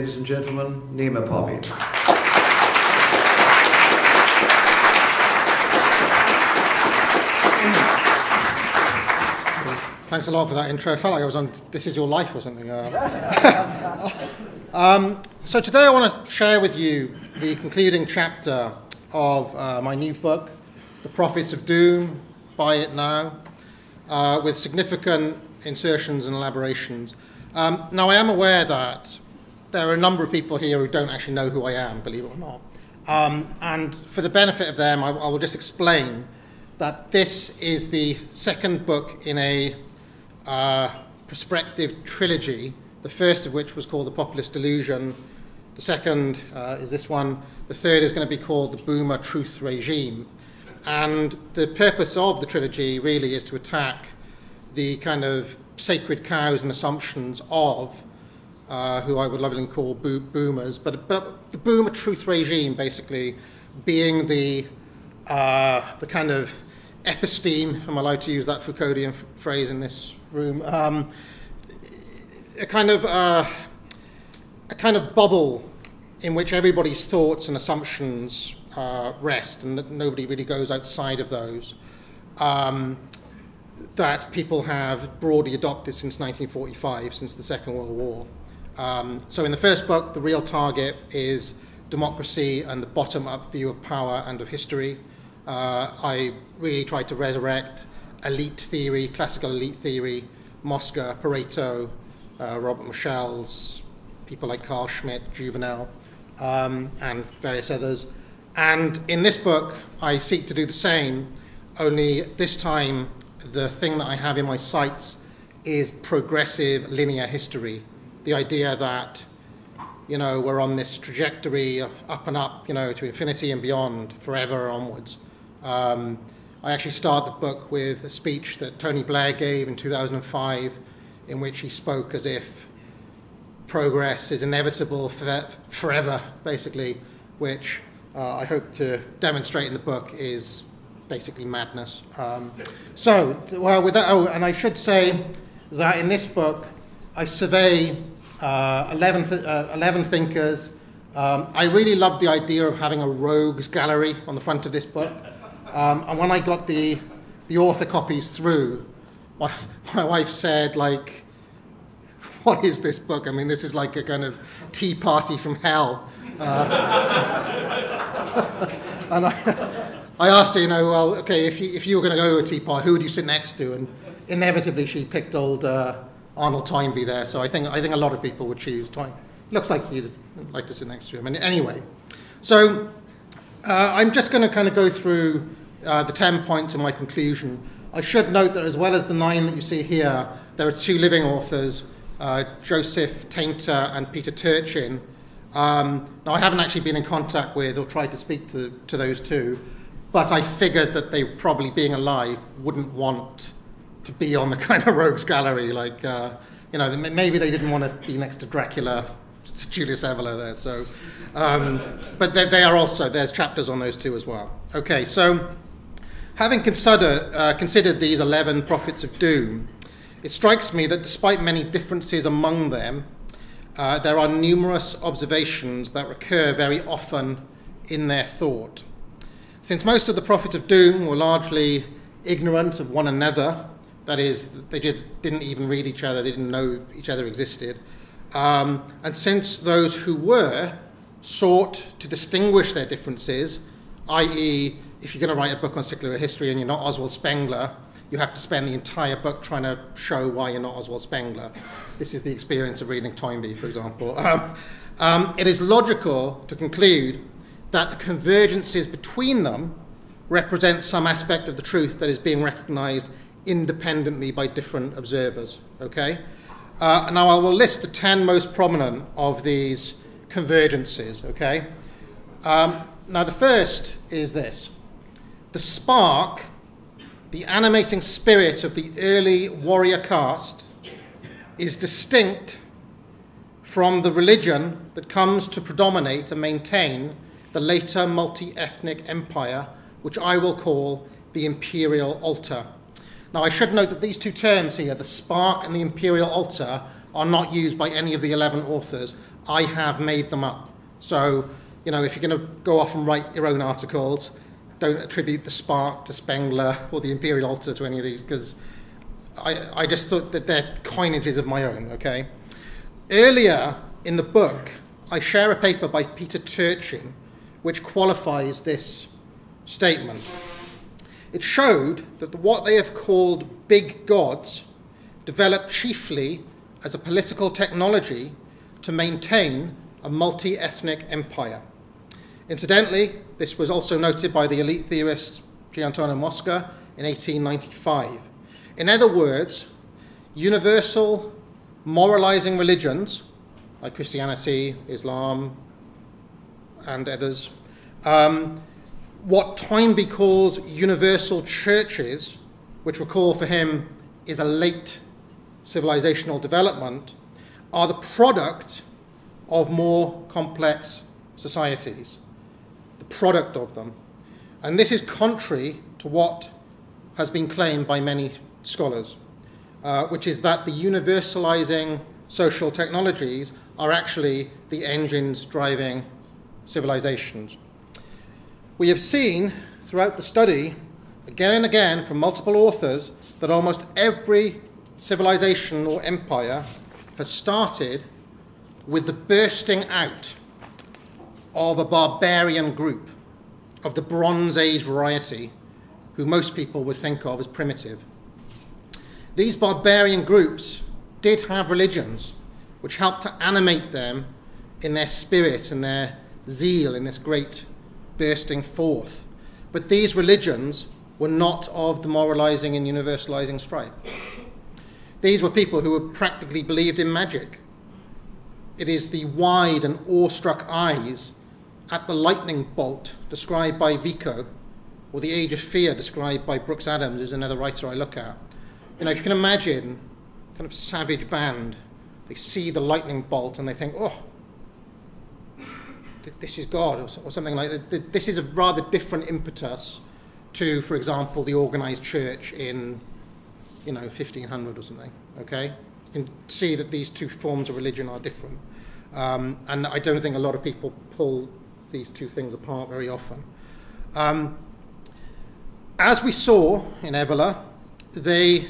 Ladies and gentlemen, Neema Parvini. Thanks a lot for that intro. I felt like I was on This Is Your Life or something. Uh, um, so today I want to share with you the concluding chapter of uh, my new book, The Prophets of Doom, Buy It Now, uh, with significant insertions and elaborations. Um, now I am aware that there are a number of people here who don't actually know who I am, believe it or not. Um, and for the benefit of them, I, I will just explain that this is the second book in a uh, prospective trilogy, the first of which was called The Populist Delusion. The second uh, is this one. The third is going to be called The Boomer Truth Regime. And the purpose of the trilogy really is to attack the kind of sacred cows and assumptions of uh, who I would lovingly call bo- boomers, but, but the boomer truth regime basically being the, uh, the kind of episteme, if I'm allowed to use that Foucauldian phrase in this room, um, a kind of uh, a kind of bubble in which everybody's thoughts and assumptions uh, rest, and that nobody really goes outside of those. Um, that people have broadly adopted since 1945, since the Second World War. Um, so, in the first book, the real target is democracy and the bottom up view of power and of history. Uh, I really tried to resurrect elite theory, classical elite theory, Mosca, Pareto, uh, Robert Michels, people like Carl Schmitt, Jouvenel, um, and various others. And in this book, I seek to do the same, only this time the thing that I have in my sights is progressive linear history. The idea that, you know, we're on this trajectory up and up, you know, to infinity and beyond, forever onwards. Um, I actually start the book with a speech that Tony Blair gave in 2005, in which he spoke as if progress is inevitable for, forever, basically, which uh, I hope to demonstrate in the book is basically madness. Um, so, well, with that, oh, and I should say that in this book, I survey 11, th- uh, 11 thinkers. Um, I really loved the idea of having a rogues gallery on the front of this book. Um, and when I got the, the author copies through, my, my wife said, like, what is this book? I mean, this is like a kind of tea party from hell. Uh, and I, I asked her, you know, well, okay, if you, if you were going to go to a tea party, who would you sit next to? And inevitably, she picked old uh, Arnold Toynbee there. So I think, I think a lot of people would choose Toynbee. Looks like you'd like to sit next to him. And anyway, so uh, I'm just going to kind of go through uh, the 10 points of my conclusion. I should note that as well as the nine that you see here, there are two living authors, uh, Joseph Tainter and Peter Turchin. Um, now, I haven't actually been in contact with or tried to speak to, to those two, but I figured that they, probably being alive, wouldn't want to be on the kind of rogues gallery. Like, uh, you know, maybe they didn't want to be next to Dracula, Julius Evola there. So, um, but they, they, are also, there's chapters on those two as well. Okay, so having consider, uh, considered these 11 prophets of doom, it strikes me that despite many differences among them, uh, there are numerous observations that recur very often in their thought. Since most of the prophets of doom were largely ignorant of one another, that is, they did, not even read each other, they didn't know each other existed, um, and since those who were sought to distinguish their differences, i.e., if you're going to write a book on secular history and you're not Oswald Spengler, you have to spend the entire book trying to show why you're not Oswald Spengler. This is the experience of reading Toynbee, for example. Um, um, it is logical to conclude that the convergences between them represent some aspect of the truth that is being recognized independently by different observers. Okay? Uh, now, I will list the 10 most prominent of these convergences. Okay? Um, now, the first is this the spark the animating spirit of the early warrior caste is distinct from the religion that comes to predominate and maintain the later multi ethnic empire, which I will call the imperial altar. Now, I should note that these two terms here, the spark and the imperial altar, are not used by any of the 11 authors. I have made them up. So, you know, if you're going to go off and write your own articles, don't attribute the spark to Spengler or the imperial altar to any of these because I, I just thought that they're coinages of my own, okay? Earlier in the book, I share a paper by Peter Turchin which qualifies this statement. It showed that what they have called big gods developed chiefly as a political technology to maintain a multi ethnic empire. Incidentally, this was also noted by the elite theorist Gaetano Mosca in 1895. In other words, universal moralizing religions like Christianity, Islam, and others, um, what Toynbee calls universal churches, which recall for him is a late civilizational development, are the product of more complex societies, the product of them. And this is contrary to what has been claimed by many scholars, uh, which is that the universalizing social technologies are actually the engines driving civilizations. We have seen throughout the study, again and again, from multiple authors, that almost every civilization or empire has started with the bursting out of a barbarian group of the Bronze Age variety, who most people would think of as primitive. These barbarian groups did have religions which helped to animate them in their spirit and their zeal in this great bursting forth. But these religions were not of the moralizing and universalizing stripe. These were people who practically believed in magic. It is the wide and awestruck eyes at the lightning bolt described by Vico, or the age of fear described by Brooks Adams, who's another writer I look at. You know, if you can imagine kind of savage band, they see the lightning bolt and they think, oh, this is God, or, something like that. This is a rather different impetus to, for example, the organized church in, you know, 1500 or something, okay? You can see that these two forms of religion are different. Um, and I don't think a lot of people pull these two things apart very often. Um, as we saw in Evola, they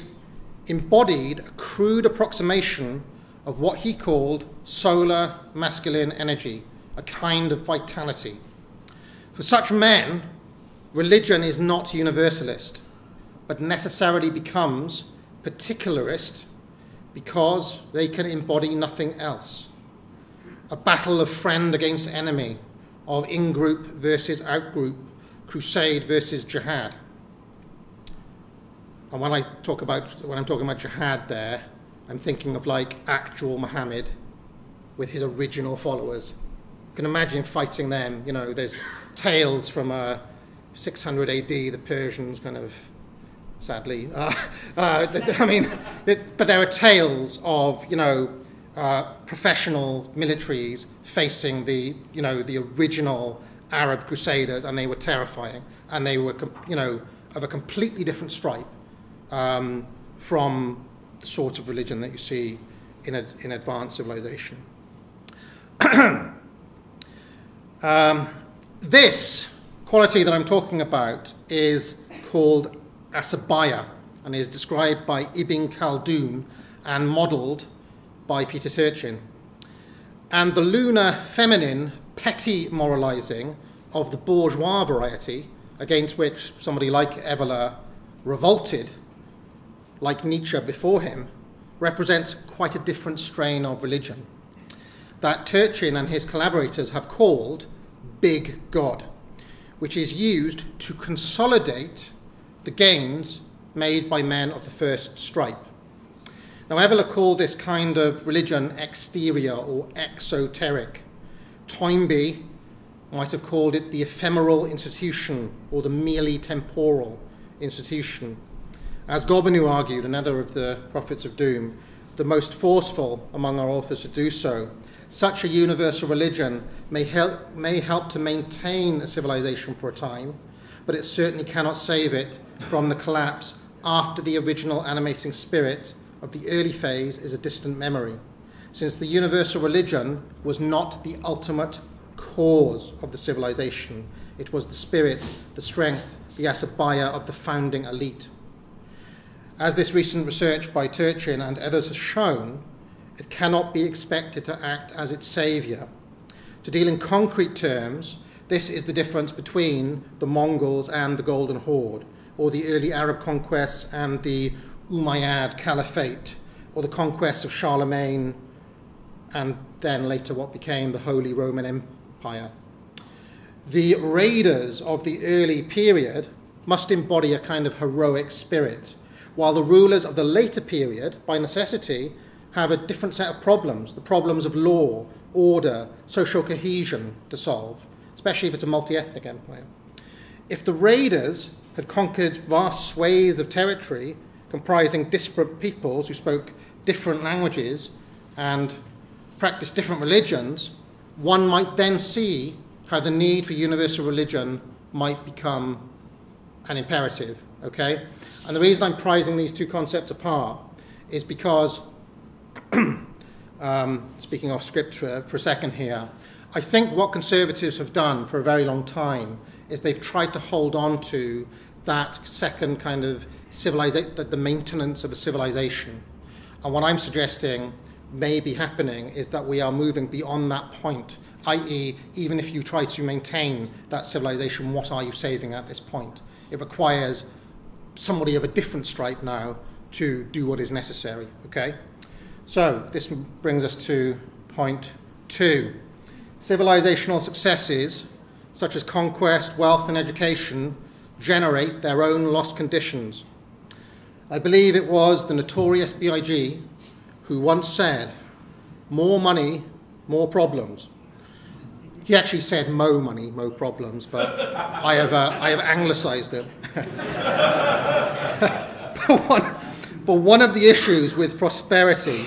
embodied a crude approximation of what he called solar masculine energy, a kind of vitality. For such men, religion is not universalist, but necessarily becomes particularist because they can embody nothing else. A battle of friend against enemy, of in group versus out group, crusade versus jihad. And when I talk about when I'm talking about jihad there, I'm thinking of like actual Muhammad with his original followers. Can imagine fighting them. You know, there's tales from uh, 600 AD, the Persians kind of, sadly, uh, uh, I mean, but there are tales of, you know, uh, professional militaries facing the, you know, the original Arab crusaders, and they were terrifying, and they were, you know, of a completely different stripe um, from the sort of religion that you see in, a, in advanced civilization. um, this quality that I'm talking about is called asabiya and is described by Ibn Khaldun and modelled by Peter Turchin. And the lunar feminine petty moralizing of the bourgeois variety, against which somebody like Evola revolted like Nietzsche before him, represents quite a different strain of religion that Turchin and his collaborators have called Big God, which is used to consolidate the gains made by men of the first stripe. Now, Evola called this kind of religion exterior or exoteric. Toynbee might have called it the ephemeral institution or the merely temporal institution. As Gobineau argued, another of the prophets of doom, the most forceful among our authors to do so, such a universal religion may help, may help to maintain a civilization for a time, but it certainly cannot save it from the collapse after the original animating spirit of the early phase is a distant memory. since the universal religion was not the ultimate cause of the civilization. It was the spirit, the strength, the asabiya of the founding elite. As this recent research by Turchin and others has shown, it cannot be expected to act as its saviour. To deal in concrete terms, this is the difference between the Mongols and the Golden Horde, or the early Arab conquests and the Umayyad Caliphate, or the conquests of Charlemagne and then later what became the Holy Roman Empire. The raiders of the early period must embody a kind of heroic spirit, while the rulers of the later period, by necessity, have a different set of problems the problems of law, order, social cohesion to solve, especially if it's a multi ethnic empire. If the raiders had conquered vast swathes of territory comprising disparate peoples who spoke different languages and practiced different religions, one might then see how the need for universal religion might become an imperative, okay? And the reason I'm prizing these two concepts apart is because, um, speaking off script for, for a second here, I think what conservatives have done for a very long time is they've tried to hold on to that second kind of civilization, that the maintenance of a civilization. And what I'm suggesting may be happening is that we are moving beyond that point, i.e., even if you try to maintain that civilization, what are you saving at this point? It requires somebody of a different stripe now to do what is necessary, okay? So this brings us to point two. Civilizational successes, such as conquest, wealth, and education, generate their own lost conditions. I believe it was the notorious B.I.G. who once said, more money, more problems. He actually said mo money, mo problems, but I have, uh, I have anglicized it. but, one, but one of the issues with prosperity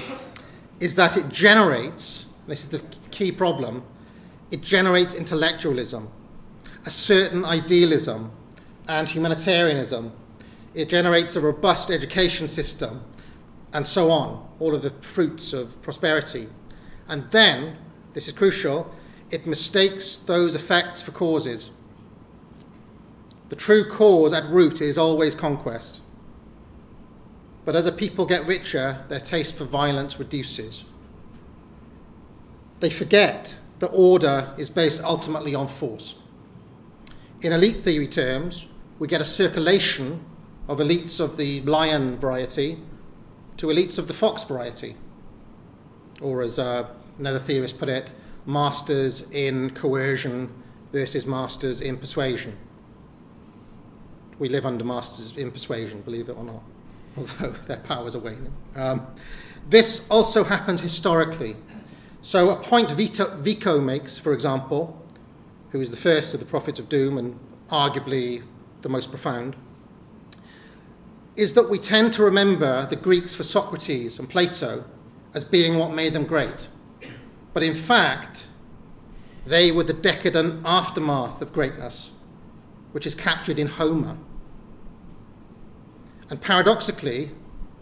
is that it generates, this is the key problem, it generates intellectualism, a certain idealism, and humanitarianism. It generates a robust education system, and so on, all of the fruits of prosperity. And then, this is crucial, it mistakes those effects for causes. The true cause at root is always conquest. But as a people get richer, their taste for violence reduces. They forget that order is based ultimately on force. In elite theory terms, we get a circulation of elites of the lion variety to elites of the fox variety. Or as uh, another theorist put it, masters in coercion versus masters in persuasion. We live under masters in persuasion, believe it or not, although their powers are waning. Um, this also happens historically. So, a point Vito, Vico makes, for example, who is the first of the prophets of doom and arguably the most profound, is that we tend to remember the Greeks for Socrates and Plato as being what made them great. But in fact, they were the decadent aftermath of greatness, which is captured in Homer. And paradoxically,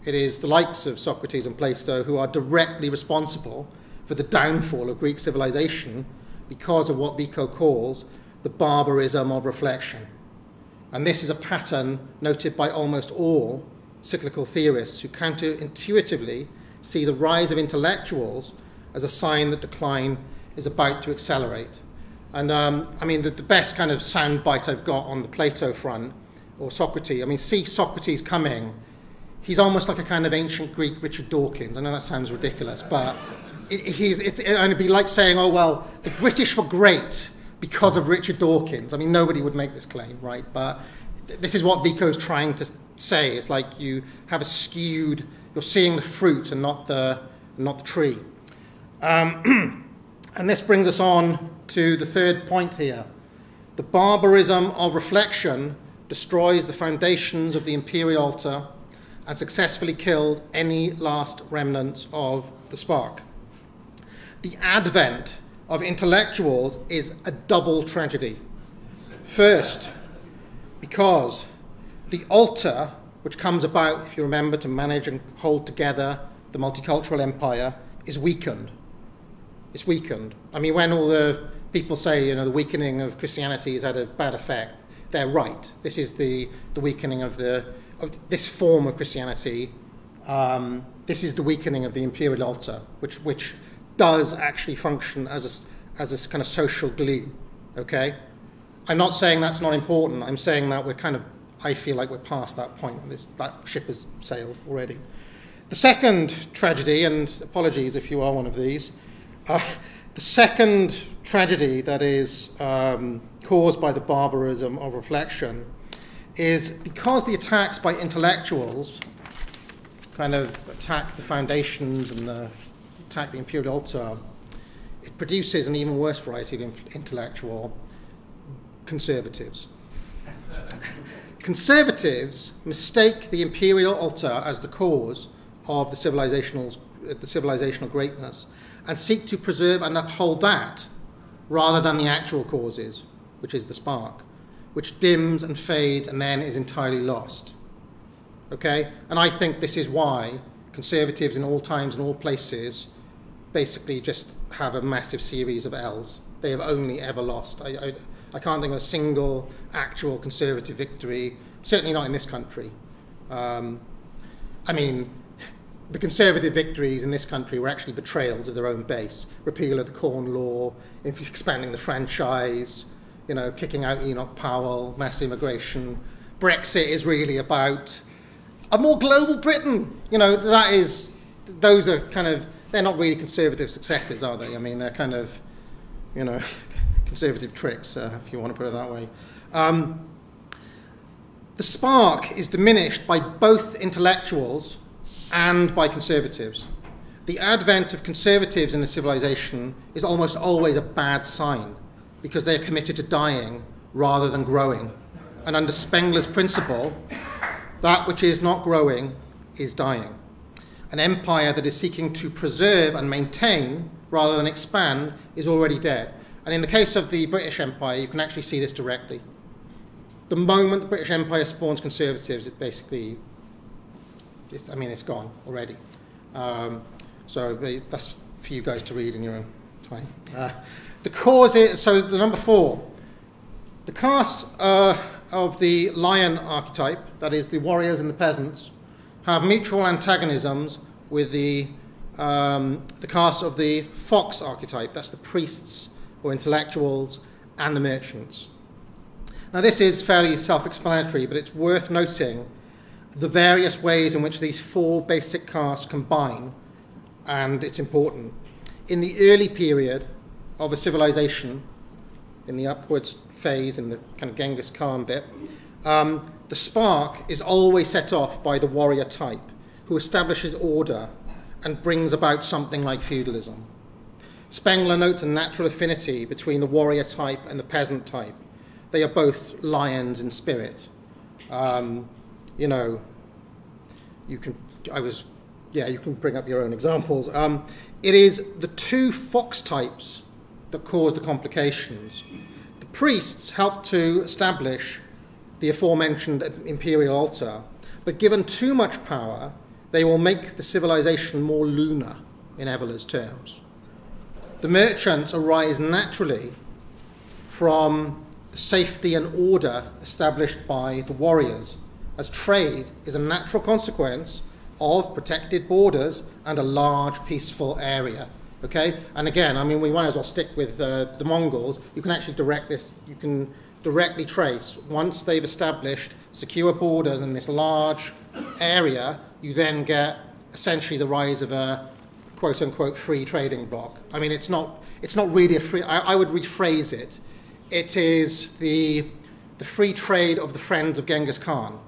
it is the likes of Socrates and Plato who are directly responsible for the downfall of Greek civilization because of what Vico calls the barbarism of reflection. And this is a pattern noted by almost all cyclical theorists who counterintuitively see the rise of intellectuals as a sign that decline is about to accelerate. And um, I mean, the, the, best kind of soundbite I've got on the Plato front, or Socrates, I mean, see Socrates coming. He's almost like a kind of ancient Greek Richard Dawkins. I know that sounds ridiculous, but it, he's, it, it'd be like saying, oh, well, the British were great because of Richard Dawkins. I mean, nobody would make this claim, right? But this is what Vico's trying to say. It's like you have a skewed, you're seeing the fruit and not the, not the tree. Um, and this brings us on to the third point here. The barbarism of reflection destroys the foundations of the imperial altar and successfully kills any last remnants of the spark. The advent of intellectuals is a double tragedy. First, because the altar, which comes about, if you remember, to manage and hold together the multicultural empire, is weakened. It's weakened. I mean, when all the people say, you know, the weakening of Christianity has had a bad effect, they're right. This is the, the weakening of the of this form of Christianity. Um, this is the weakening of the imperial altar, which which does actually function as a, as a kind of social glue. Okay, I'm not saying that's not important. I'm saying that we're kind of I feel like we're past that point. This that ship has sailed already. The second tragedy, and apologies if you are one of these, uh, the second tragedy that is um, caused by the barbarism of reflection is because the attacks by intellectuals kind of attack the foundations and the, attack the imperial altar, it produces an even worse variety of intellectual conservatives. conservatives mistake the imperial altar as the cause of the civilizational, the civilizational greatness and seek to preserve and uphold that rather than the actual causes, which is the spark, which dims and fades and then is entirely lost. Okay? And I think this is why conservatives in all times and all places basically just have a massive series of L's. They have only ever lost. I, I, I can't think of a single actual conservative victory, certainly not in this country. Um, I mean, the Conservative victories in this country were actually betrayals of their own base. Repeal of the Corn Law, expanding the franchise, you know, kicking out Enoch Powell, mass immigration. Brexit is really about a more global Britain. You know, that is, those are kind of, they're not really conservative successes, are they? I mean, they're kind of, you know, conservative tricks, uh, if you want to put it that way. Um, the spark is diminished by both intellectuals and by conservatives. The advent of conservatives in a civilization is almost always a bad sign because they are committed to dying rather than growing. And under Spengler's principle, that which is not growing is dying. An empire that is seeking to preserve and maintain rather than expand is already dead. And in the case of the British Empire, you can actually see this directly. The moment the British Empire spawns conservatives, it basically it's, I mean, it's gone already. Um, so that's for you guys to read in your own time. Uh, the cause is, so the number four, the castes uh, of the lion archetype, that is the warriors and the peasants, have mutual antagonisms with the, um, the caste of the fox archetype, that's the priests or intellectuals and the merchants. Now, this is fairly self explanatory, but it's worth noting the various ways in which these four basic castes combine, and it's important. In the early period of a civilization, in the upwards phase, in the kind of Genghis Khan bit, um, the spark is always set off by the warrior type, who establishes order and brings about something like feudalism. Spengler notes a natural affinity between the warrior type and the peasant type. They are both lions in spirit. Um, you know, you can, I was, yeah, you can bring up your own examples. Um, it is the two fox types that cause the complications. The priests help to establish the aforementioned imperial altar, but given too much power, they will make the civilization more lunar, in Evola's terms. The merchants arise naturally from the safety and order established by the warriors as trade is a natural consequence of protected borders and a large peaceful area. Okay, and again, I mean, we might as well stick with uh, the Mongols. You can actually direct this. You can directly trace once they've established secure borders in this large area. You then get essentially the rise of a quote unquote free trading bloc. I mean, it's not. It's not really a free. I, I would rephrase it. It is the the free trade of the friends of Genghis Khan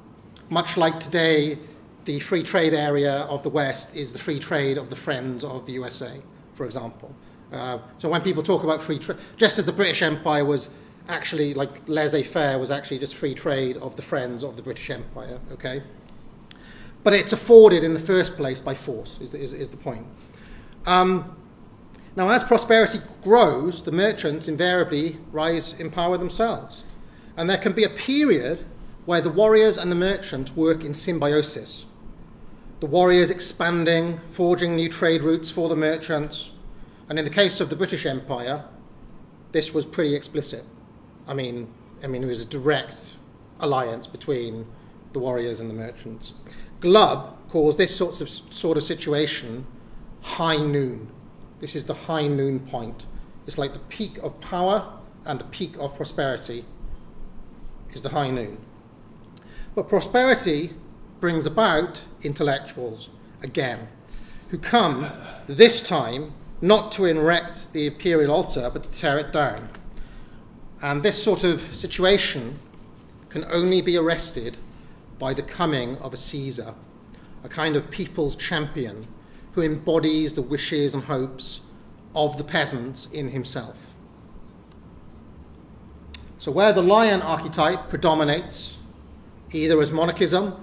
much like today, the free trade area of the West is the free trade of the friends of the USA, for example. Uh, so when people talk about free trade, just as the British Empire was actually like laissez-faire was actually just free trade of the friends of the British Empire, okay? But it's afforded in the first place by force, is, is, is the point. Um, now, as prosperity grows, the merchants invariably rise in power themselves. And there can be a period where the warriors and the merchant work in symbiosis. the warriors expanding, forging new trade routes for the merchants. And in the case of the British Empire, this was pretty explicit. I mean, I mean, it was a direct alliance between the warriors and the merchants. Glubb calls this sort of, sort of situation high noon. This is the high noon point. It's like the peak of power and the peak of prosperity is the high noon. But prosperity brings about intellectuals again, who come this time not to erect the imperial altar but to tear it down. And this sort of situation can only be arrested by the coming of a Caesar, a kind of people's champion who embodies the wishes and hopes of the peasants in himself. So, where the lion archetype predominates, either as monarchism,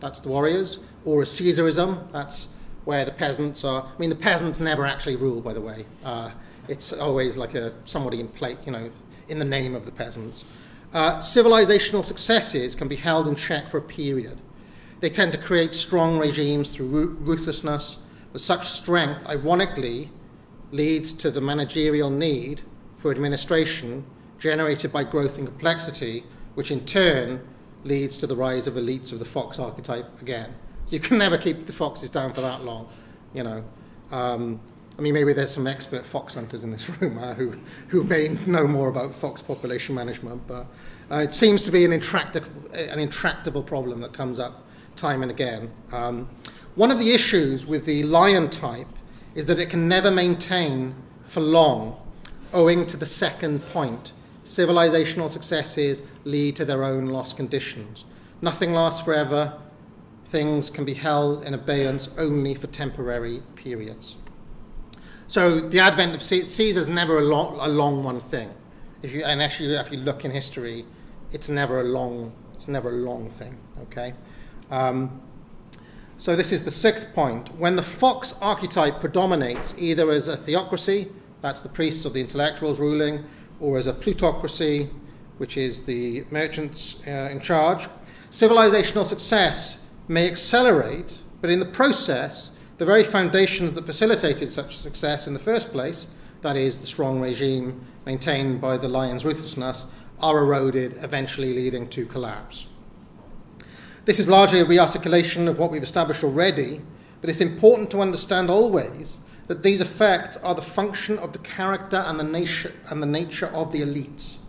that's the warriors, or as Caesarism, that's where the peasants are. I mean, the peasants never actually rule, by the way. Uh, it's always like a somebody in plate, you know, in the name of the peasants. Uh, civilizational successes can be held in check for a period. They tend to create strong regimes through ruthlessness, but such strength, ironically, leads to the managerial need for administration generated by growth and complexity, which in turn leads to the rise of elites of the fox archetype again. So you can never keep the foxes down for that long, you know. Um, I mean, maybe there's some expert fox hunters in this room uh, who, who may know more about fox population management, but uh, it seems to be an intractable, an intractable problem that comes up time and again. Um, one of the issues with the lion type is that it can never maintain for long, owing to the second point. Civilizational successes lead to their own lost conditions. Nothing lasts forever. Things can be held in abeyance only for temporary periods. So the advent of Caesar is never a long, a long one thing. If you, and actually, if you look in history, it's never a long, it's never a long thing. Okay. Um, so this is the sixth point. When the fox archetype predominates either as a theocracy, that's the priests or the intellectuals ruling, or as a plutocracy, which is the merchants uh, in charge, civilizational success may accelerate, but in the process, the very foundations that facilitated such success in the first place, that is, the strong regime maintained by the lion's ruthlessness, are eroded, eventually leading to collapse. This is largely a rearticulation of what we've established already, but it's important to understand always that these effects are the function of the character and the nature, and the nature of the elites.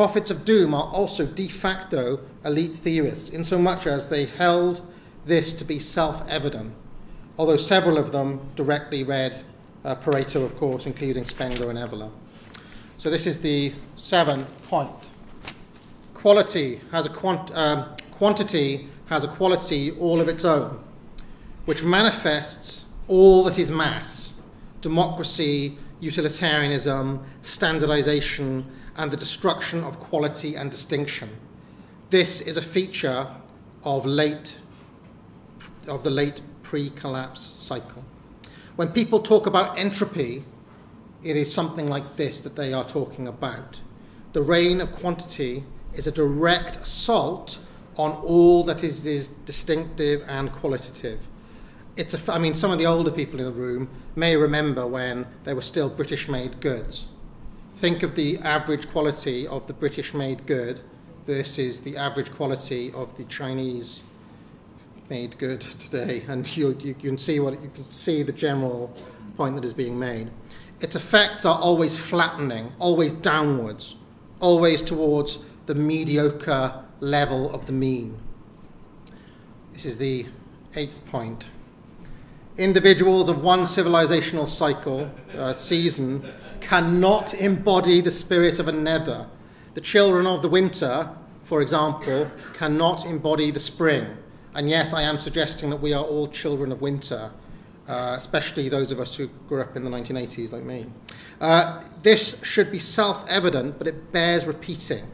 Prophets of doom are also de facto elite theorists, in so much as they held this to be self evident although several of them directly read uh, Pareto, of course, including Spengler and Evola. So this is the seventh point. Quality has a quant- um, quantity has a quality all of its own, which manifests all that is mass, democracy, utilitarianism, standardization, and the destruction of quality and distinction. This is a feature of late of the late pre-collapse cycle. When people talk about entropy, it is something like this that they are talking about. The reign of quantity is a direct assault on all that is, is distinctive and qualitative. It's a, I mean, some of the older people in the room may remember when they were still British made goods. Think of the average quality of the British made good versus the average quality of the Chinese made good today, and you, you, can see what you can see the general point that is being made. Its effects are always flattening, always downwards, always towards the mediocre level of the mean. This is the eighth point. Individuals of one civilizational cycle, uh, season, cannot embody the spirit of another. The children of the winter, for example, cannot embody the spring. And yes, I am suggesting that we are all children of winter, uh, especially those of us who grew up in the 1980s like me. Uh, this should be self evident, but it bears repeating.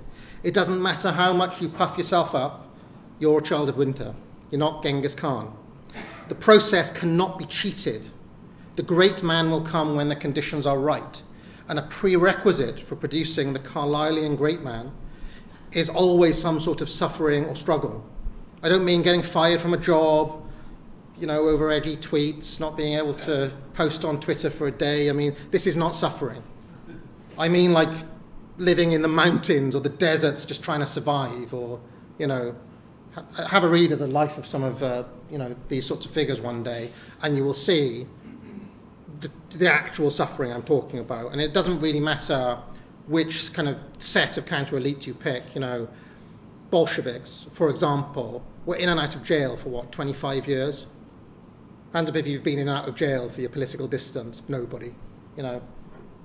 It doesn't matter how much you puff yourself up, you're a child of winter. You're not Genghis Khan. The process cannot be cheated. The great man will come when the conditions are right. And a prerequisite for producing the Carlylean great man is always some sort of suffering or struggle. I don't mean getting fired from a job, you know, over edgy tweets, not being able to post on Twitter for a day. I mean, this is not suffering. I mean, like living in the mountains or the deserts just trying to survive, or, you know, ha- have a read of the life of some of, uh, you know, these sorts of figures one day, and you will see the, the actual suffering I'm talking about. And it doesn't really matter which kind of set of counter elites you pick, you know, Bolsheviks, for example, were in and out of jail for what, 25 years? Hands up if you've been in and out of jail for your political distance. Nobody, you know,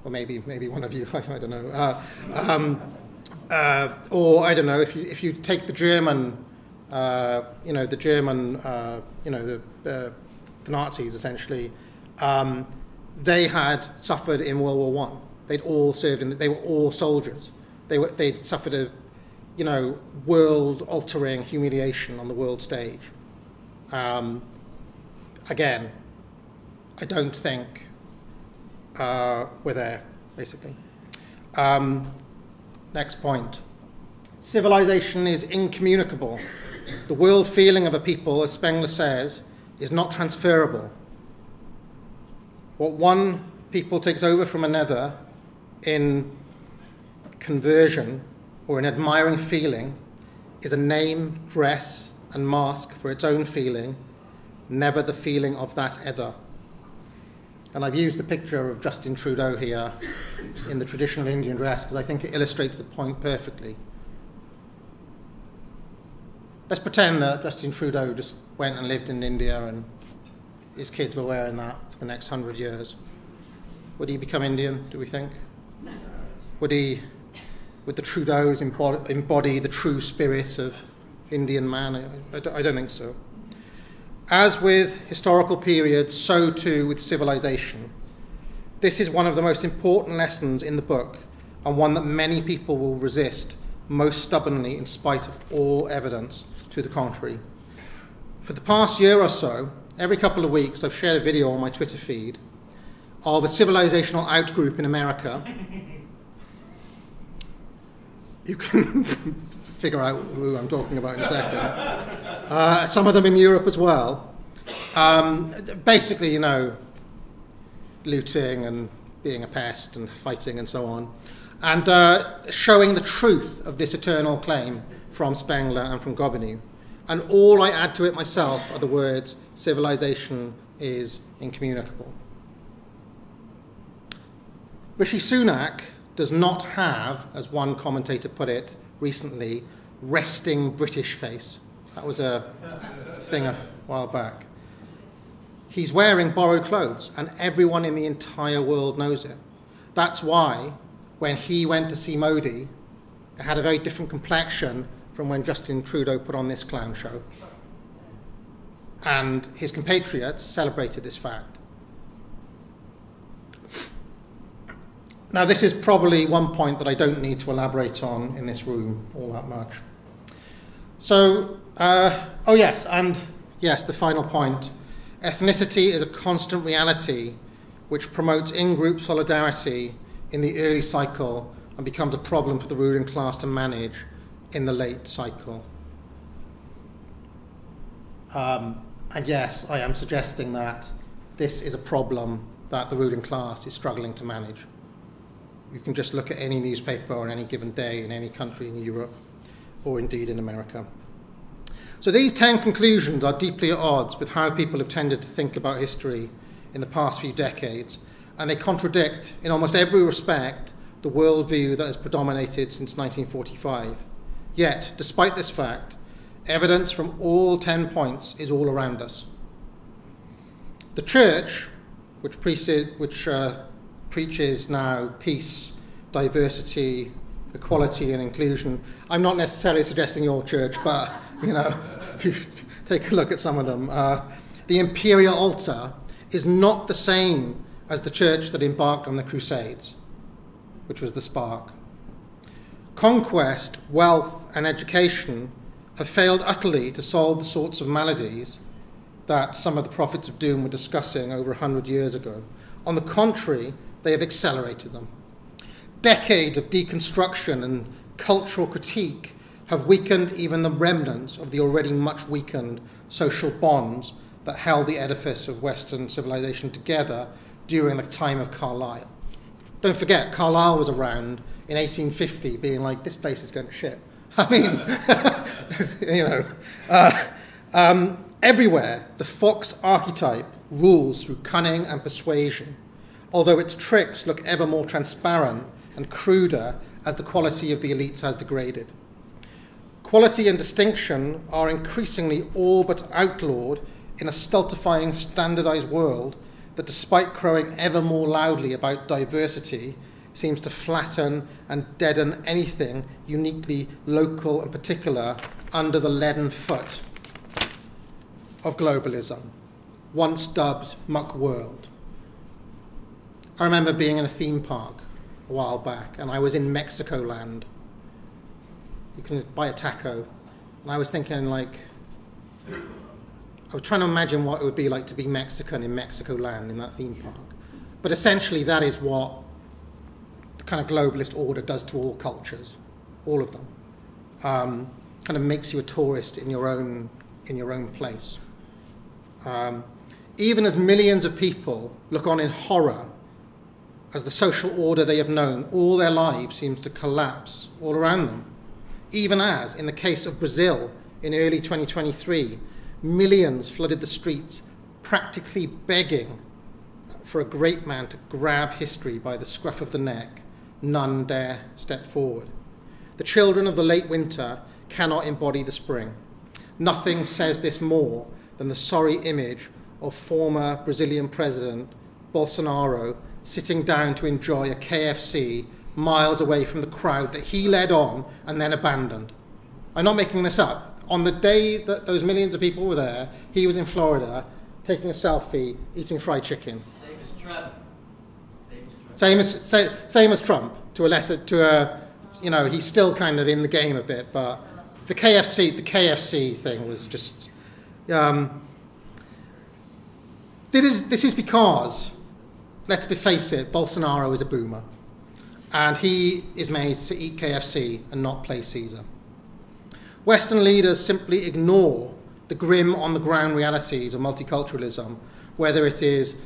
or maybe maybe one of you. I, I don't know. Uh, um, uh, or I don't know if you if you take the German, uh, you know, the German, uh, you know, the, uh, the Nazis essentially. Um, they had suffered in World War One. They'd all served they were all soldiers. They were. They'd suffered a, you know, world-altering humiliation on the world stage. Um, again, I don't think uh, we're there, basically. Um, next point. Civilization is incommunicable. The world feeling of a people, as Spengler says, is not transferable. What one people takes over from another in conversion or an admiring feeling is a name, dress, and mask for its own feeling never the feeling of that other. And I've used the picture of Justin Trudeau here in the traditional Indian dress because I think it illustrates the point perfectly. Let's pretend that Justin Trudeau just went and lived in India and his kids were wearing that for the next hundred years. Would he become Indian, do we think? Would he, would the Trudeaus embody the true spirit of Indian man? I, I don't think so. As with historical periods, so too with civilization. This is one of the most important lessons in the book, and one that many people will resist most stubbornly in spite of all evidence to the contrary. For the past year or so, every couple of weeks, I've shared a video on my Twitter feed of a civilizational outgroup in America. You can figure out who I'm talking about in a second. Uh, some of them in Europe as well. Um, basically, you know, looting and being a pest and fighting and so on. And uh, showing the truth of this eternal claim from Spengler and from Gobineau. And all I add to it myself are the words civilization is incommunicable. Rishi Sunak does not have, as one commentator put it recently, resting British face. That was a thing a while back. He's wearing borrowed clothes, and everyone in the entire world knows it. That's why, when he went to see Modi, it had a very different complexion from when Justin Trudeau put on this clown show. And his compatriots celebrated this fact. Now, this is probably one point that I don't need to elaborate on in this room all that much. So, uh, oh yes, and yes, the final point. Ethnicity is a constant reality which promotes in group solidarity in the early cycle and becomes a problem for the ruling class to manage in the late cycle. Um, and yes, I am suggesting that this is a problem that the ruling class is struggling to manage. You can just look at any newspaper on any given day in any country in Europe or indeed in America. So these 10 conclusions are deeply at odds with how people have tended to think about history in the past few decades, and they contradict, in almost every respect, the worldview that has predominated since 1945. Yet, despite this fact, evidence from all 10 points is all around us. The church, which, which uh, preaches now peace, diversity, equality, and inclusion. I'm not necessarily suggesting your church, but you know, take a look at some of them. Uh, the imperial altar is not the same as the church that embarked on the Crusades, which was the spark. Conquest, wealth, and education have failed utterly to solve the sorts of maladies that some of the prophets of doom were discussing over 100 years ago. On the contrary, they have accelerated them. Decades of deconstruction and cultural critique have weakened even the remnants of the already much weakened social bonds that held the edifice of Western civilization together during the time of Carlyle. Don't forget, Carlyle was around in 1850 being like, this place is going to shit. I mean, you know, uh, um, everywhere the fox archetype rules through cunning and persuasion, although its tricks look ever more transparent and cruder as the quality of the elites has degraded. Quality and distinction are increasingly all but outlawed in a stultifying, standardized world that, despite crowing ever more loudly about diversity, seems to flatten and deaden anything uniquely local and particular under the leaden foot of globalism, once dubbed McWorld. I remember being in a theme park a while back, and I was in Mexico land you can buy a taco. And I was thinking, like, I was trying to imagine what it would be like to be Mexican in Mexico land in that theme park. But essentially, that is what the kind of globalist order does to all cultures, all of them. Um, kind of makes you a tourist in your own, in your own place. Um, even as millions of people look on in horror as the social order they have known all their lives seems to collapse all around them even as, in the case of Brazil in early 2023, millions flooded the streets, practically begging for a great man to grab history by the scruff of the neck. None dare step forward. The children of the late winter cannot embody the spring. Nothing says this more than the sorry image of former Brazilian President Bolsonaro sitting down to enjoy a KFC miles away from the crowd that he led on and then abandoned. I'm not making this up. On the day that those millions of people were there, he was in Florida taking a selfie, eating fried chicken. Same as Trump. Same as Trump. Same as, same, as Trump, to a lesser, to a, you know, he's still kind of in the game a bit, but the KFC, the KFC thing was just, um, this is, this is because, let's be face it, Bolsonaro is a boomer and he is made to eat KFC and not play Caesar. Western leaders simply ignore the grim on the ground realities of multiculturalism, whether it is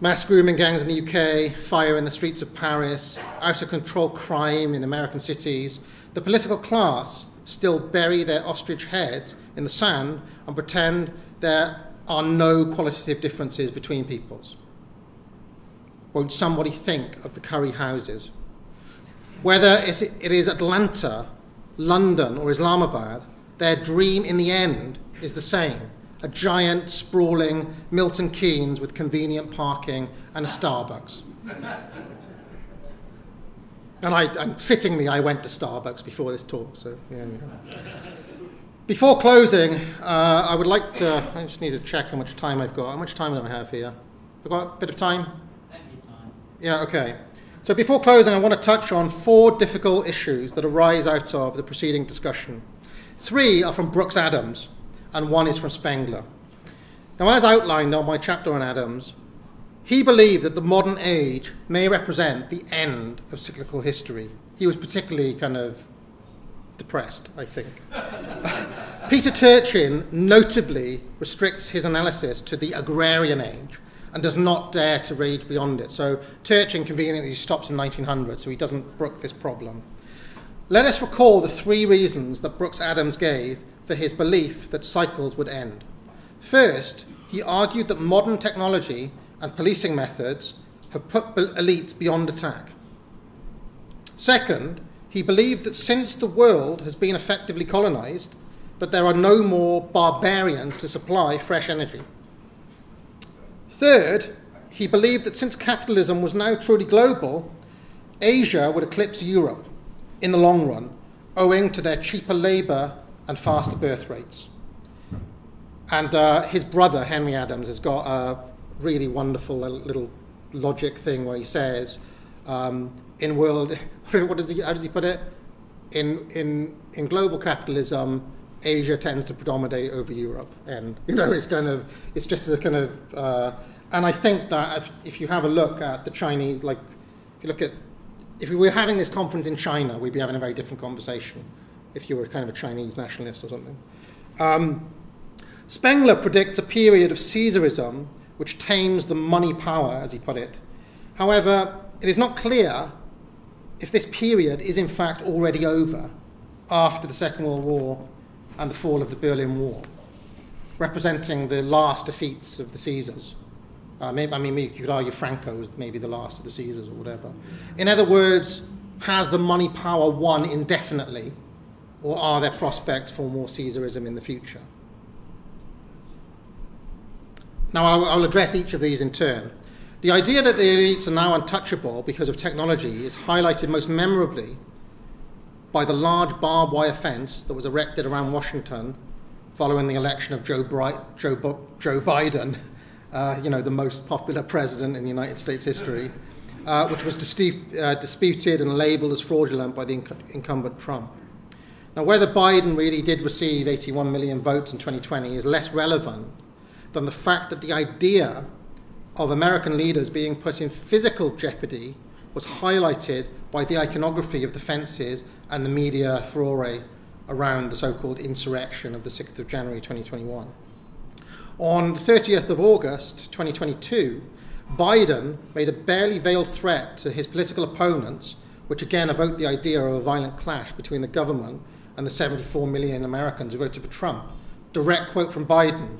mass grooming gangs in the UK, fire in the streets of Paris, out of control crime in American cities. The political class still bury their ostrich heads in the sand and pretend there are no qualitative differences between peoples won't somebody think of the curry houses? Whether it is Atlanta, London, or Islamabad, their dream in the end is the same a giant, sprawling Milton Keynes with convenient parking and a Starbucks. and I, and fittingly, I went to Starbucks before this talk, so yeah. yeah. Before closing, uh, I would like to, I just need to check how much time I've got. How much time do I have here? I've got a bit of time? Yeah, okay. So before closing, I want to touch on four difficult issues that arise out of the preceding discussion. Three are from Brooks Adams, and one is from Spengler. Now, as outlined on my chapter on Adams, he believed that the modern age may represent the end of cyclical history. He was particularly kind of depressed, I think. Peter Turchin notably restricts his analysis to the agrarian age, and does not dare to read beyond it. So Turchin conveniently stops in 1900, so he doesn't brook this problem. Let us recall the three reasons that Brooks Adams gave for his belief that cycles would end. First, he argued that modern technology and policing methods have put elites beyond attack. Second, he believed that since the world has been effectively colonized, that there are no more barbarians to supply fresh energy. Third, he believed that since capitalism was now truly global, Asia would eclipse Europe in the long run, owing to their cheaper labour and faster birth rates. And uh, his brother, Henry Adams, has got a really wonderful little logic thing where he says, um, in world, what does he, how does he put it? In, in, in global capitalism, Asia tends to predominate over Europe, and you know it's kind of it's just a kind of uh, and I think that if, if you have a look at the Chinese, like if you look at if we were having this conference in China, we'd be having a very different conversation if you were kind of a Chinese nationalist or something. Um, Spengler predicts a period of Caesarism which tames the money power, as he put it. However, it is not clear if this period is in fact already over after the Second World War and the fall of the Berlin Wall, representing the last defeats of the Caesars. Uh, maybe, I mean, you could argue Franco was maybe the last of the Caesars or whatever. In other words, has the money power won indefinitely, or are there prospects for more Caesarism in the future? Now, I'll, I'll address each of these in turn. The idea that the elites are now untouchable because of technology is highlighted most memorably by the large barbed wire fence that was erected around Washington following the election of Joe, Bri- Joe, Joe Biden uh, you know, the most popular president in the United States history, uh, which was dis- uh, disputed and labeled as fraudulent by the inc- incumbent Trump. Now, whether Biden really did receive 81 million votes in 2020 is less relevant than the fact that the idea of American leaders being put in physical jeopardy was highlighted by the iconography of the fences and the media furore around the so called insurrection of the 6th of January 2021. On the 30th of August 2022, Biden made a barely veiled threat to his political opponents, which again evoked the idea of a violent clash between the government and the 74 million Americans who voted for Trump. Direct quote from Biden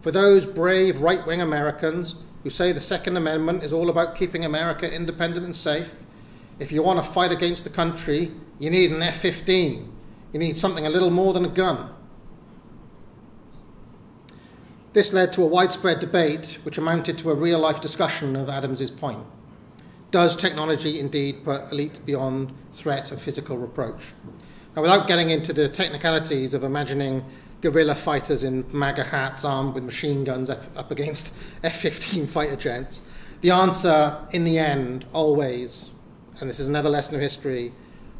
For those brave right wing Americans who say the Second Amendment is all about keeping America independent and safe, if you want to fight against the country, you need an F 15. You need something a little more than a gun. This led to a widespread debate which amounted to a real life discussion of Adams's point. Does technology indeed put elites beyond threat of physical reproach? Now, without getting into the technicalities of imagining guerrilla fighters in MAGA hats armed with machine guns up, up against F 15 fighter jets, the answer in the end always, and this is another lesson of history,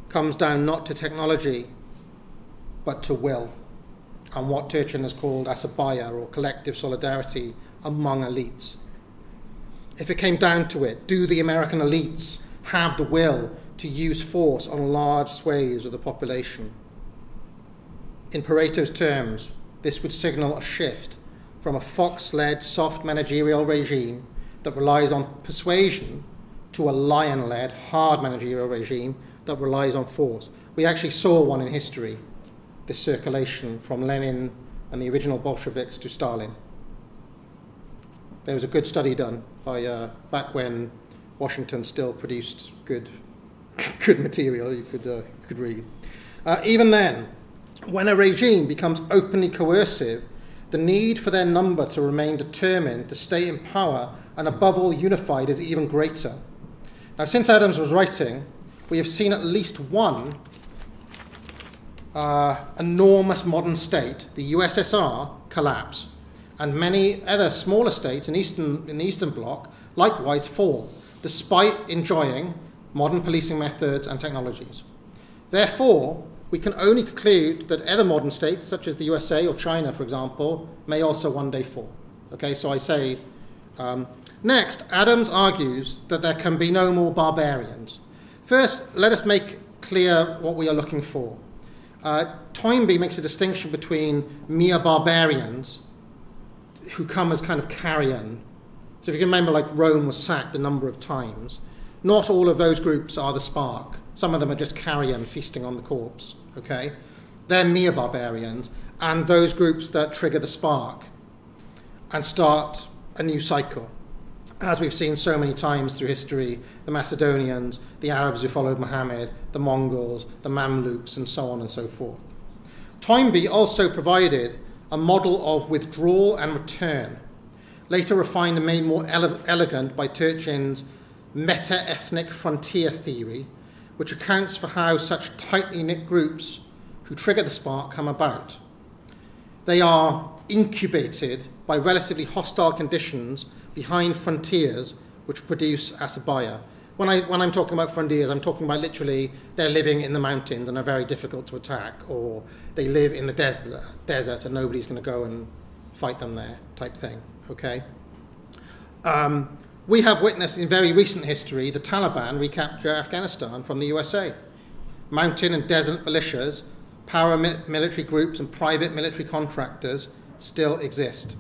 comes down not to technology, but to will and what Turchin has called asabiya or collective solidarity among elites. If it came down to it, do the American elites have the will to use force on large swathes of the population? In Pareto's terms, this would signal a shift from a Fox led soft managerial regime that relies on persuasion to a lion led hard managerial regime that relies on force. We actually saw one in history this circulation from Lenin and the original Bolsheviks to Stalin. There was a good study done by uh, back when Washington still produced good, good material you could, uh, could read. Uh, even then, when a regime becomes openly coercive, the need for their number to remain determined to stay in power and above all unified is even greater. Now, since Adams was writing, we have seen at least one uh, enormous modern state, the USSR, collapse, and many other smaller states in, Eastern, in the Eastern Bloc likewise fall, despite enjoying modern policing methods and technologies. Therefore, we can only conclude that other modern states, such as the USA or China, for example, may also one day fall. Okay, so I say. Um, next, Adams argues that there can be no more barbarians. First, let us make clear what we are looking for. Uh, Toynbee makes a distinction between mere barbarians who come as kind of carrion. So if you can remember, like Rome was sacked a number of times. Not all of those groups are the spark. Some of them are just carrion feasting on the corpse. Okay, they're mere barbarians, and those groups that trigger the spark and start a new cycle as we've seen so many times through history, the Macedonians, the Arabs who followed Muhammad, the Mongols, the Mamluks, and so on and so forth. Toynbee also provided a model of withdrawal and return, later refined and made more ele- elegant by Turchin's meta ethnic frontier theory, which accounts for how such tightly knit groups who trigger the spark come about. They are incubated by relatively hostile conditions behind frontiers which produce asabiya. When, I, when I'm talking about frontiers, I'm talking about literally they're living in the mountains and are very difficult to attack, or they live in the desert, desert and nobody's going to go and fight them there, type thing. Okay. Um, we have witnessed in very recent history the Taliban recapture Afghanistan from the USA. Mountain and desert militias, paramilitary groups, and private military contractors still exist.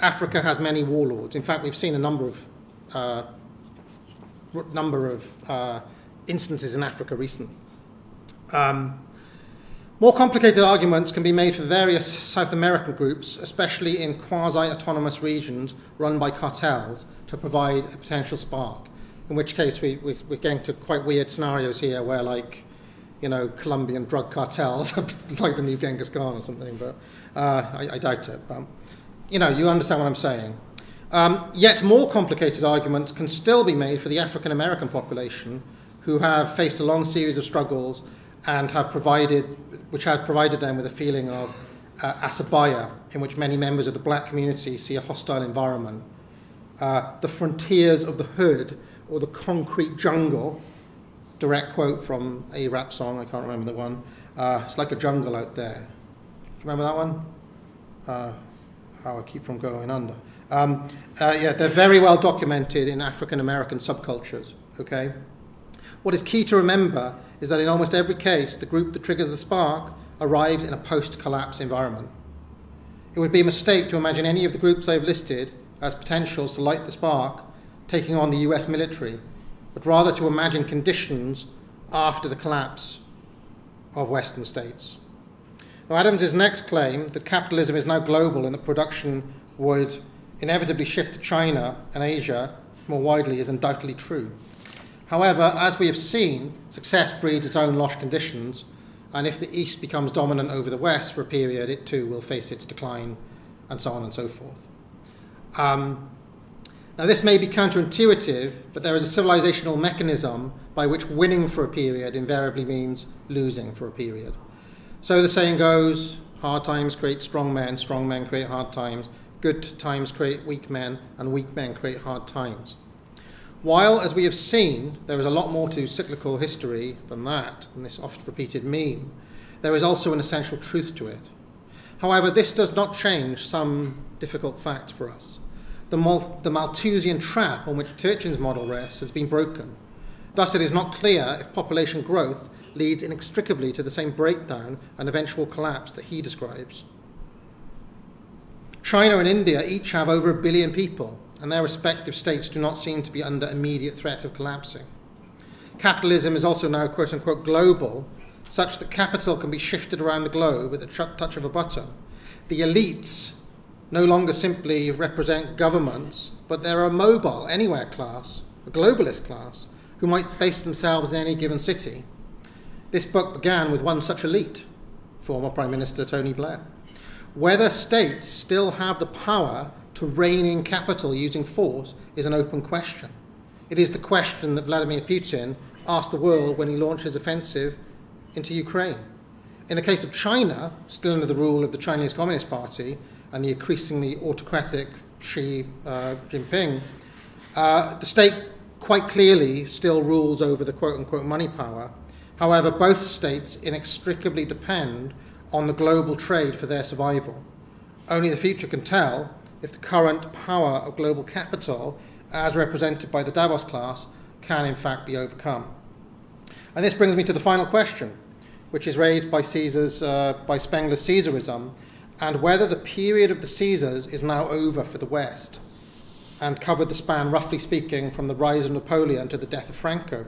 Africa has many warlords. In fact, we've seen a number of uh, number of uh, instances in Africa recently. Um, more complicated arguments can be made for various South American groups, especially in quasi autonomous regions run by cartels, to provide a potential spark. In which case, we, we, are getting to quite weird scenarios here where, like, you know, Colombian drug cartels, like the new Genghis Khan or something, but uh, I, I, doubt it. You know, you understand what I'm saying. Um, yet more complicated arguments can still be made for the African American population who have faced a long series of struggles and have provided, which has provided them with a feeling of uh, asabiya, in which many members of the black community see a hostile environment. Uh, the frontiers of the hood or the concrete jungle, direct quote from a rap song, I can't remember the one. Uh, it's like a jungle out there. Remember that one? Uh, I keep from going under. Um, uh, yeah, they're very well documented in African American subcultures. Okay. What is key to remember is that in almost every case, the group that triggers the spark arrives in a post-collapse environment. It would be a mistake to imagine any of the groups I've listed as potentials to light the spark taking on the US military, but rather to imagine conditions after the collapse of Western states. Now, Adams' next claim that capitalism is now global and that production would inevitably shift to China and Asia more widely is undoubtedly true. However, as we have seen, success breeds its own lost conditions, and if the East becomes dominant over the West for a period, it too will face its decline, and so on and so forth. Um, now, this may be counterintuitive, but there is a civilizational mechanism by which winning for a period invariably means losing for a period. So the saying goes hard times create strong men, strong men create hard times, good times create weak men, and weak men create hard times. While, as we have seen, there is a lot more to cyclical history than that, than this oft repeated meme, there is also an essential truth to it. However, this does not change some difficult facts for us. The, Mal- the Malthusian trap on which Turchin's model rests has been broken. Thus, it is not clear if population growth leads inextricably to the same breakdown and eventual collapse that he describes. China and India each have over a billion people, and their respective states do not seem to be under immediate threat of collapsing. Capitalism is also now quote unquote global, such that capital can be shifted around the globe at the touch of a button. The elites no longer simply represent governments, but they're a mobile, anywhere class, a globalist class, who might base themselves in any given city. This book began with one such elite, former Prime Minister Tony Blair. Whether states still have the power to rein in capital using force is an open question. It is the question that Vladimir Putin asked the world when he launched his offensive into Ukraine. In the case of China, still under the rule of the Chinese Communist Party and the increasingly autocratic Xi uh, Jinping, uh, the state quite clearly still rules over the quote unquote money power. However, both states inextricably depend on the global trade for their survival. Only the future can tell if the current power of global capital, as represented by the Davos class, can in fact be overcome. And this brings me to the final question, which is raised by Caesar's, uh, by Spengler's Caesarism, and whether the period of the Caesars is now over for the West, and covered the span, roughly speaking, from the rise of Napoleon to the death of Franco.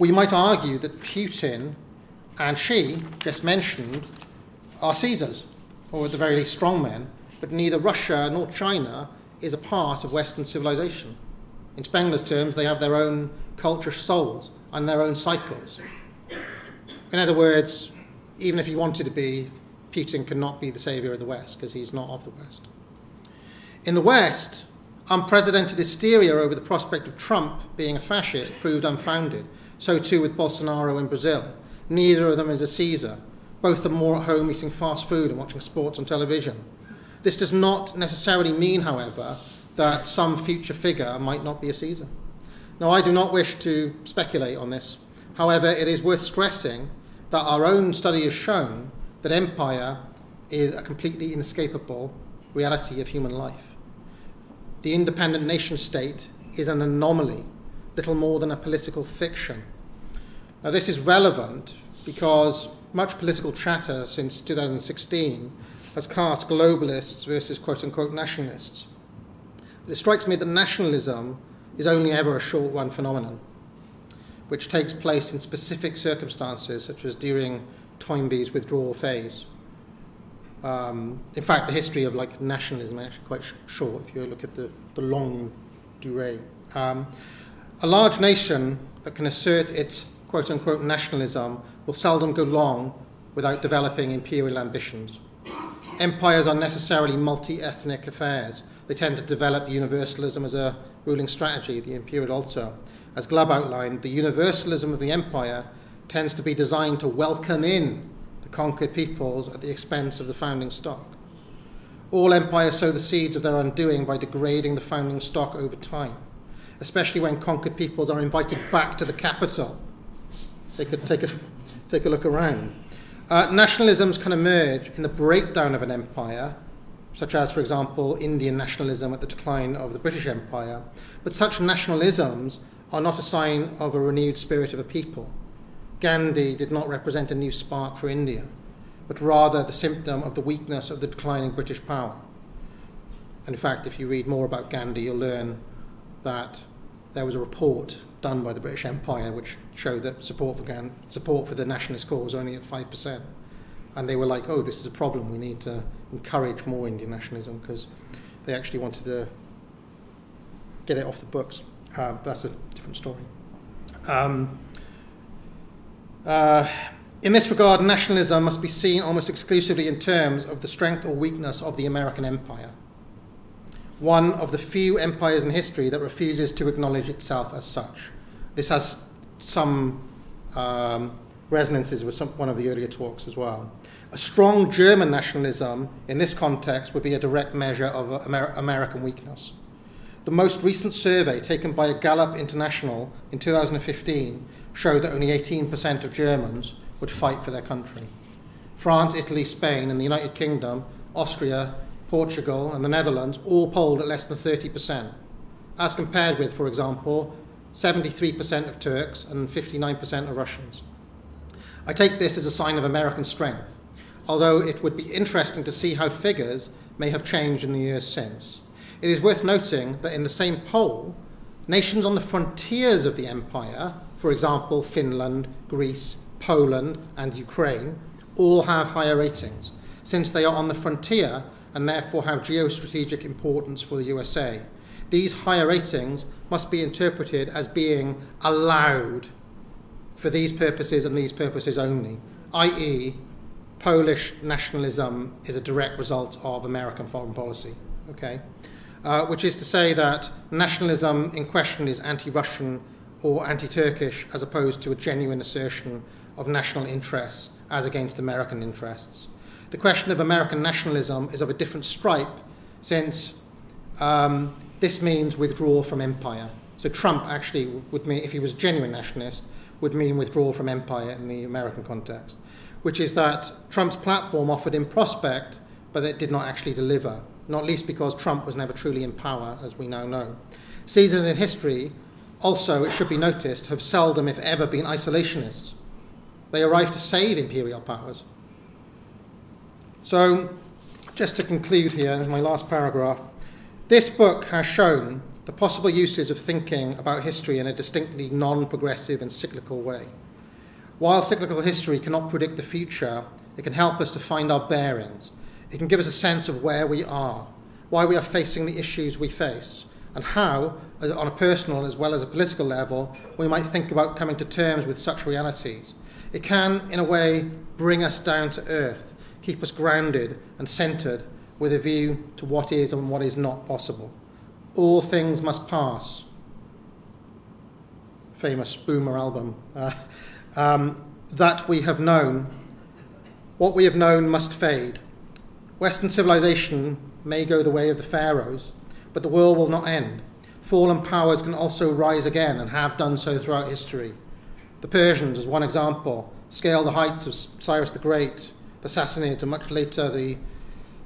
We might argue that Putin and Xi, just mentioned, are Caesars, or at the very least strongmen, but neither Russia nor China is a part of Western civilization. In Spengler's terms, they have their own culture souls and their own cycles. In other words, even if he wanted to be, Putin cannot be the savior of the West because he's not of the West. In the West, unprecedented hysteria over the prospect of Trump being a fascist proved unfounded. So too with Bolsonaro in Brazil. Neither of them is a Caesar. Both are more at home eating fast food and watching sports on television. This does not necessarily mean, however, that some future figure might not be a Caesar. Now, I do not wish to speculate on this. However, it is worth stressing that our own study has shown that empire is a completely inescapable reality of human life. The independent nation state is an anomaly, little more than a political fiction. Now, this is relevant because much political chatter since 2016 has cast globalists versus quote unquote nationalists. But it strikes me that nationalism is only ever a short run phenomenon, which takes place in specific circumstances, such as during Toynbee's withdrawal phase. Um, in fact, the history of like nationalism is actually quite sh- short if you look at the, the longue durée. Um, a large nation that can assert its quote unquote nationalism will seldom go long without developing imperial ambitions. Empires are necessarily multi ethnic affairs. They tend to develop universalism as a ruling strategy, the imperial altar. As Glubb outlined, the universalism of the empire tends to be designed to welcome in the conquered peoples at the expense of the founding stock. All empires sow the seeds of their undoing by degrading the founding stock over time, especially when conquered peoples are invited back to the capital. They could take a, take a look around. Uh, nationalisms can emerge in the breakdown of an empire, such as, for example, Indian nationalism at the decline of the British Empire. But such nationalisms are not a sign of a renewed spirit of a people. Gandhi did not represent a new spark for India, but rather the symptom of the weakness of the declining British power. And in fact, if you read more about Gandhi, you'll learn that there was a report done by the British Empire which showed that support for, Gan- support for the nationalist cause was only at 5%. And they were like, oh, this is a problem. We need to encourage more Indian nationalism because they actually wanted to get it off the books. Uh, that's a different story. Um, uh, in this regard, nationalism must be seen almost exclusively in terms of the strength or weakness of the American empire one of the few empires in history that refuses to acknowledge itself as such. This has some um, resonances with some, one of the earlier talks as well. A strong German nationalism in this context would be a direct measure of Amer- American weakness. The most recent survey taken by a Gallup International in 2015 showed that only 18% of Germans would fight for their country. France, Italy, Spain, and the United Kingdom, Austria, Portugal, and the Netherlands all polled at less than 30%, as compared with, for example, 73% of Turks and 59% of Russians. I take this as a sign of American strength, although it would be interesting to see how figures may have changed in the years since. It is worth noting that in the same poll, nations on the frontiers of the empire, for example, Finland, Greece, Poland, and Ukraine, all have higher ratings, since they are on the frontier and therefore have geostrategic importance for the USA. These higher ratings must be interpreted as being allowed for these purposes and these purposes only, i.e., Polish nationalism is a direct result of American foreign policy. Okay, uh, which is to say that nationalism in question is anti-Russian or anti-Turkish, as opposed to a genuine assertion of national interests as against American interests the question of American nationalism is of a different stripe since um, this means withdrawal from empire. So Trump actually would mean, if he was a genuine nationalist, would mean withdrawal from empire in the American context, which is that Trump's platform offered in prospect, but it did not actually deliver, not least because Trump was never truly in power, as we now know. Caesars in history, also, it should be noticed, have seldom, if ever, been isolationists. They arrived to save imperial powers. So, just to conclude here, my last paragraph, this book has shown the possible uses of thinking about history in a distinctly non progressive and cyclical way. While cyclical history cannot predict the future, it can help us to find our bearings. It can give us a sense of where we are, why we are facing the issues we face, and how, on a personal as well as a political level, we might think about coming to terms with such realities. It can, in a way, bring us down to earth keep us grounded and centered with a view to what is and what is not possible. All things must pass. Famous Boomer album. Uh, um, that we have known. What we have known must fade. Western civilization may go the way of the pharaohs, but the world will not end. Fallen powers can also rise again and have done so throughout history. The Persians, as one example, scaled the heights of Cyrus the Great, Sassanids, and much later the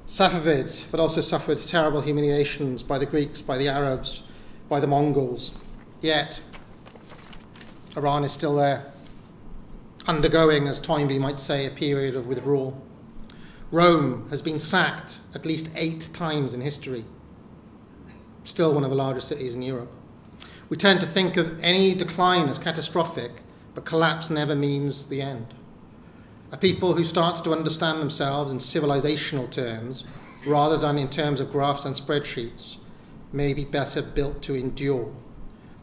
Safavids, but also suffered terrible humiliations by the Greeks, by the Arabs, by the Mongols. Yet, Iran is still there, undergoing, as Toynbee might say, a period of withdrawal. Rome has been sacked at least eight times in history. Still one of the largest cities in Europe. We tend to think of any decline as catastrophic, but collapse never means the end. A people who starts to understand themselves in civilizational terms rather than in terms of graphs and spreadsheets may be better built to endure.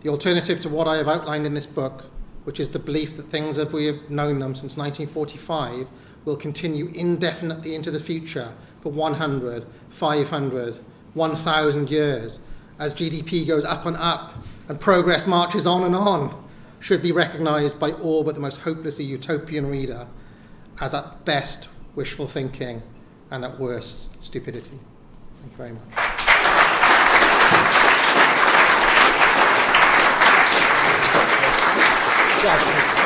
The alternative to what I have outlined in this book, which is the belief that things as we have known them since 1945 will continue indefinitely into the future for 100, 500, 1,000 years, as GDP goes up and up and progress marches on and on, should be recognised by all but the most hopelessly utopian reader as at best wishful thinking and at worst stupidity. Thank you very much. Josh.